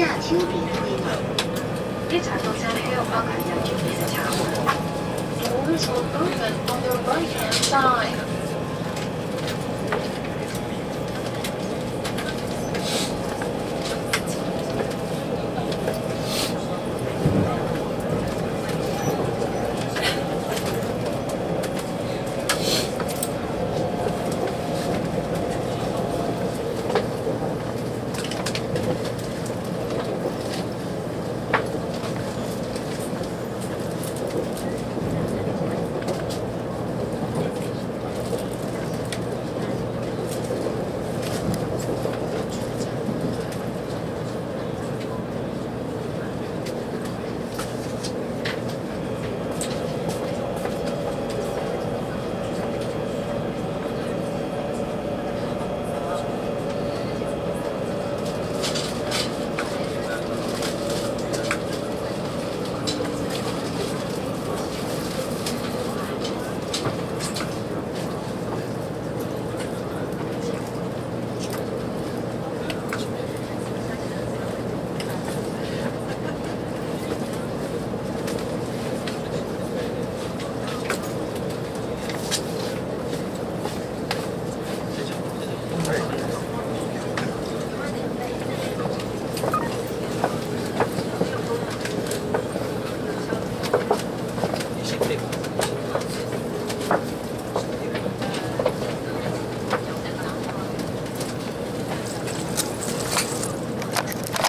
架丘比便地方。一查到真係有包緊有條嘅茶壺。